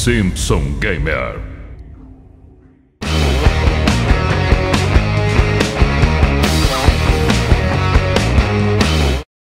Simpson Gamer.